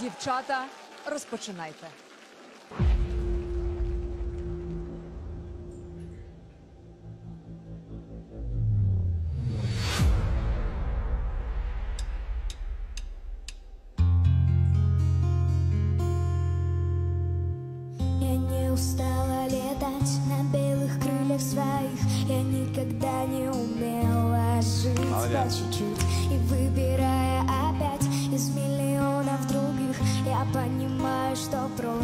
Дівчата, розпочинайте. Я никогда не умела жить чуть-чуть и выбирать. что про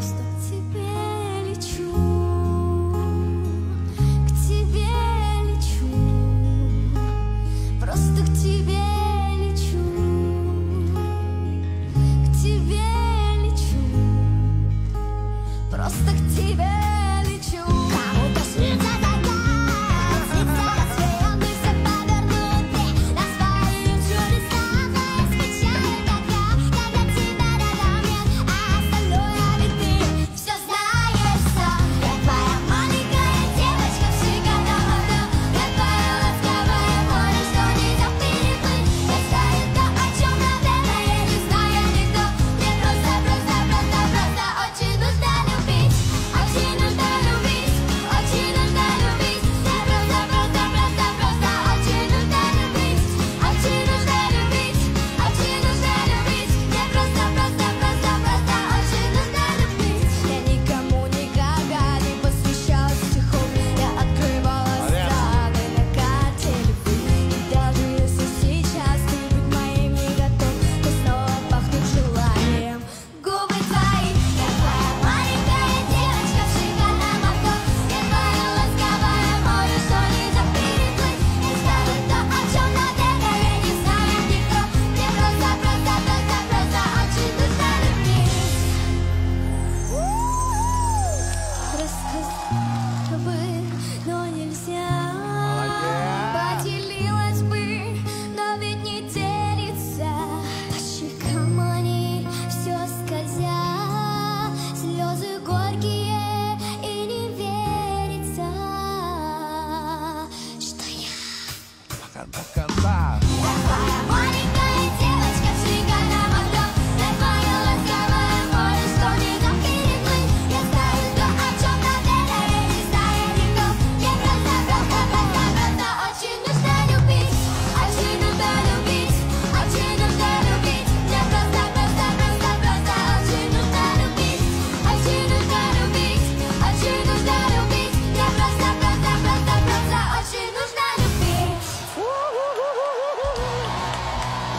cantar. cantar.